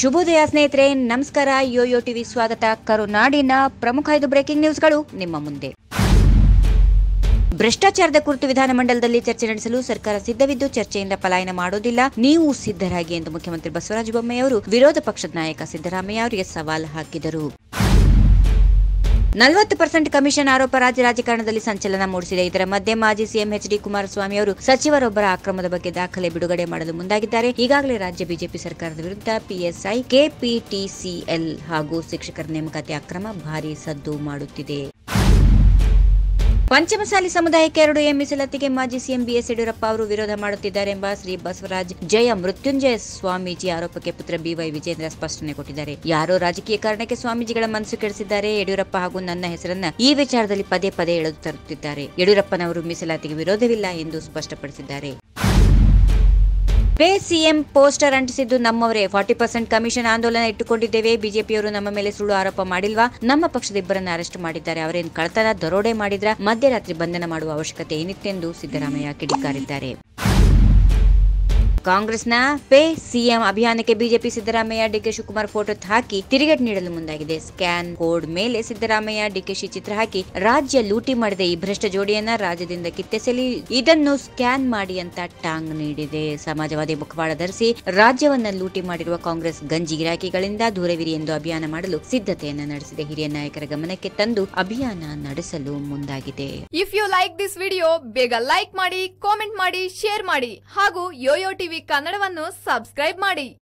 ಶುಭೋದಯ ಸ್ನೇಹಿತರೆ, ನಮಸ್ಕಾರ. ಯೋಯೋ ಟಿವಿ ಸ್ವಾಗತ. ಕರುನಾಡಿನ ಪ್ರಮುಖ ಐದು ಬ್ರೇಕಿಂಗ್ ನ್ಯೂಸ್ಗಳು ನಿಮ್ಮ ಮುಂದೆ. ಭ್ರಷ್ಟಾಚಾರದ ಕುರಿತು ವಿಧಾನಮಂಡಲದಲ್ಲಿ ಚರ್ಚೆ ನಡೆಸಲು ಸರ್ಕಾರ ಸಿದ್ಧವಿದ್ದು ಚರ್ಚೆಯಿಂದ ಪಲಾಯನ ಮಾಡೋದಿಲ್ಲ. ನೀವು ಸಿದ್ಧರಾಗಿ ಎಂದು ಮುಖ್ಯಮಂತ್ರಿ ಬಸವರಾಜ ಬೊಮ್ಮಾಯಿ ಅವರು ವಿರೋಧ ಪಕ್ಷದ ನಾಯಕ ಸಿದ್ದರಾಮಯ್ಯ ಅವರಿಗೆ ಸವಾಲು ಹಾಕಿದರು. ನಲವತ್ತು ಪರ್ಸೆಂಟ್ ಕಮಿಷನ್ ಆರೋಪ ರಾಜ್ಯ ರಾಜಕಾರಣದಲ್ಲಿ ಸಂಚಲನ ಮೂಡಿಸಿದೆ. ಇದರ ಮಧ್ಯೆ ಮಾಜಿ ಸಿಎಂ ಎಚ್ ಡಿ ಕುಮಾರಸ್ವಾಮಿ ಅವರು ಸಚಿವರೊಬ್ಬರ ಅಕ್ರಮದ ಬಗ್ಗೆ ದಾಖಲೆ ಬಿಡುಗಡೆ ಮಾಡಲು ಮುಂದಾಗಿದ್ದಾರೆ. ಈಗಾಗಲೇ ರಾಜ್ಯ ಬಿಜೆಪಿ ಸರ್ಕಾರದ ವಿರುದ್ಧ ಪಿಎಸ್ಐ ಕೆಪಿಟಿಸಿಎಲ್ ಹಾಗೂ ಶಿಕ್ಷಕರ ನೇಮಕಾತಿ ಅಕ್ರಮ, ಭಾರೀ ಸದ್ದು ಮಾಡುತ್ತಿದೆ. ಪಂಚಮಸಾಲಿ ಸಮುದಾಯಕ್ಕೆ ಎರಡು ಎಂ ಮೀಸಲಾತಿಗೆ ಮಾಜಿ ಸಿಎಂ ಬಿಎಸ್ ಯಡಿಯೂರಪ್ಪ ಅವರು ವಿರೋಧ ಮಾಡುತ್ತಿದ್ದಾರೆ ಎಂಬ ಶ್ರೀ ಬಸವರಾಜ್ ಜಯ ಮೃತ್ಯುಂಜಯ ಸ್ವಾಮೀಜಿ ಆರೋಪಕ್ಕೆ ಪುತ್ರ ಬಿವೈ ವಿಜೇಂದ್ರ ಸ್ಪಷ್ಟನೆ ಕೊಟ್ಟಿದ್ದಾರೆ. ಯಾರೋ ರಾಜಕೀಯ ಕಾರಣಕ್ಕೆ ಸ್ವಾಮೀಜಿಗಳ ಮನಸ್ಸು ಕೆಡಿಸಿದ್ದಾರೆ. ಯಡಿಯೂರಪ್ಪ ಹಾಗೂ ನನ್ನ ಹೆಸರನ್ನ ಈ ವಿಚಾರದಲ್ಲಿ ಪದೇ ಪದೇ ಎಳೆದು ತರುತ್ತಿದ್ದಾರೆ. ಯಡಿಯೂರಪ್ಪನವರು ಮೀಸಲಾತಿಗೆ ವಿರೋಧವಿಲ್ಲ ಎಂದು ಸ್ಪಷ್ಟಪಡಿಸಿದ್ದಾರೆ. ಪೇ ಸಿಎಂ ಪೋಸ್ಟರ್ ಅಂಟಿಸಿದ್ದು ನಮ್ಮವರೇ. ಫಾರ್ಟಿ ಪರ್ಸೆಂಟ್ ಕಮಿಷನ್ ಆಂದೋಲನ ಇಟ್ಟುಕೊಂಡಿದ್ದೇವೆ. ಬಿಜೆಪಿಯವರು ನಮ್ಮ ಮೇಲೆ ಸುಳ್ಳು ಆರೋಪ ಮಾಡಿಲ್ವಾ? ನಮ್ಮ ಪಕ್ಷದ ಇಬ್ಬರನ್ನ ಅರೆಸ್ಟ್ ಮಾಡಿದ್ದಾರೆ. ಅವರೇನು ಕಳತನ ದರೋಡೆ ಮಾಡಿದ್ರ? ಮಧ್ಯರಾತ್ರಿ ಬಂಧನ ಮಾಡುವ ಅವಶ್ಯಕತೆ ಏನಿತ್ತೆಂದು ಸಿದ್ದರಾಮಯ್ಯ ಕಿಡಿಕಾರಿದ್ದಾರೆ. ಕಾಂಗ್ರೆಸ್ನ ಪೇ ಸಿಎಂ ಅಭಿಯಾನಕ್ಕೆ BJP Siddaramaiah, DK Shivakumar photo ಹಾಕಿ ತಿರುಗೇಟು ನೀಡಲು ಮುಂದಾಗಿದೆ. ಸ್ಕ್ಯಾನ್ ಕೋಡ್ ಮೇಲೆ ಸಿದ್ದರಾಮಯ್ಯ ಡಿಕೆಶಿ ಚಿತ್ರ ಹಾಕಿ ರಾಜ್ಯ ಲೂಟಿ ಮಾಡಿದೆ. ಈ ಭ್ರಷ್ಟ ಜೋಡಿಯನ್ನ ರಾಜ್ಯದಿಂದ ಕಿತ್ತೆಸೆಲಿ. ಇದನ್ನು ಸ್ಕ್ಯಾನ್ ಮಾಡಿ ಅಂತ ಟಾಂಗ್ ನೀಡಿದೆ. ಸಮಾಜವಾದಿ ಮುಖವಾಡ ಧರಿಸಿ ರಾಜ್ಯವನ್ನ ಲೂಟಿ ಮಾಡಿರುವ ಕಾಂಗ್ರೆಸ್ ಗಂಜಿ ಗಿರಾಕಿಗಳಿಂದ ದೂರವಿರಿ ಎಂದು ಅಭಿಯಾನ ಮಾಡಲು ಸಿದ್ಧತೆಯನ್ನ ನಡೆಸಿದೆ. ಹಿರಿಯ ನಾಯಕರ ಗಮನಕ್ಕೆ ತಂದು ಅಭಿಯಾನ ನಡೆಸಲು ಮುಂದಾಗಿದೆ. If you like this video ಬೇಗ ಲೈಕ್ ಮಾಡಿ ಕಾಮೆಂಟ್ ಮಾಡಿ ಶೇರ್ ಮಾಡಿ ಹಾಗೂ ಯೋಯೋ ಕನ್ನಡವನ್ನು ಸಬ್ಸ್ಕ್ರೈಬ್ ಮಾಡಿ.